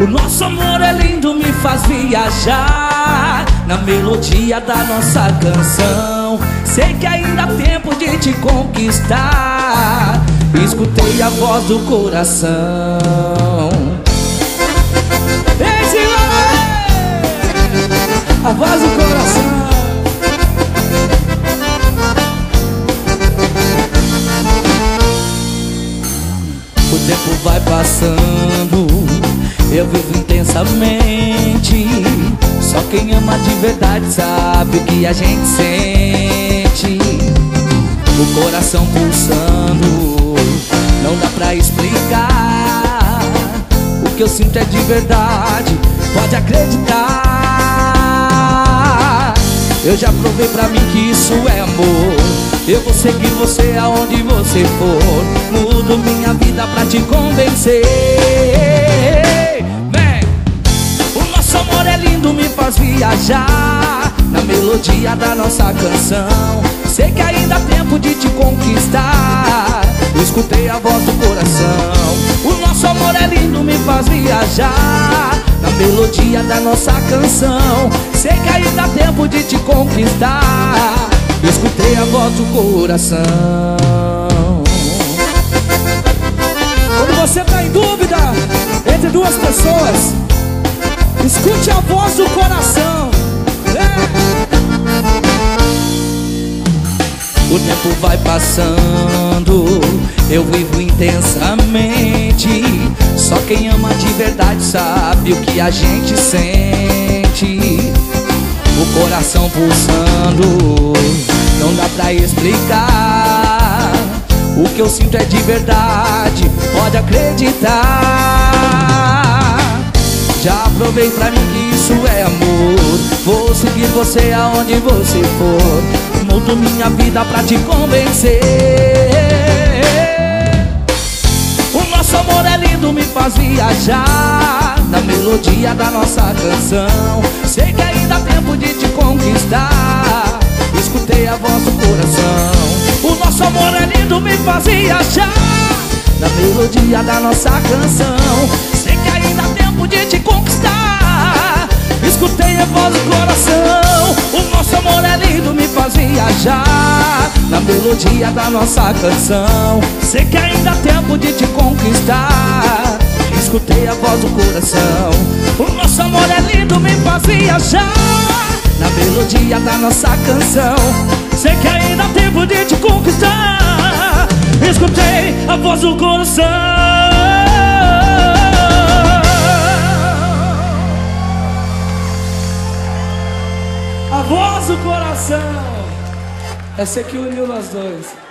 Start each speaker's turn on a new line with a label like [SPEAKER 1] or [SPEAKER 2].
[SPEAKER 1] O nosso amor é lindo, me faz viajar Na melodia da nossa canção. Sei que ainda há tempo de te conquistar. Escutei a voz do coração. Ei, A voz do coração. O tempo vai passando eu vivo intensamente. Só quem ama de verdade sabe o que a gente sente. O coração pulsando Não dá pra explicar. O que eu sinto é de verdade Pode acreditar. Eu já provei pra mim que isso é amor. Eu vou seguir você aonde você for. Mudo minha vida pra te convencer faz viajar Na melodia da nossa canção. Sei que ainda há tempo de te conquistar. Escutei a voz do coração. O nosso amor é lindo, me faz viajar Na melodia da nossa canção. Sei que ainda há tempo de te conquistar. Escutei a voz do coração. Quando você tá em dúvida entre duas pessoas Escute a voz do coração. É. O tempo vai passando, eu vivo intensamente. Só quem ama de verdade sabe o que a gente sente. O coração pulsando, não dá pra explicar. O que eu sinto é de verdade, pode acreditar. Já provei pra mim que isso é amor. Vou seguir você aonde você for. Mudo minha vida pra te convencer. O nosso amor é lindo, me faz viajar Na melodia da nossa canção. Sei que ainda há tempo de te conquistar. Escutei a voz do coração. O nosso amor é lindo, me faz viajar Na melodia da nossa canção. De te Escutei a voz do coração. O nosso amor é lindo, me faz viajar Na melodia da nossa canção. Sei que ainda há tempo de te conquistar. Escutei a voz do coração. O nosso amor é lindo, me faz viajar Na melodia da nossa canção. Sei que ainda há tempo de te conquistar. Escutei a voz do coração A voz do coração. Essa aqui uniu nós dois.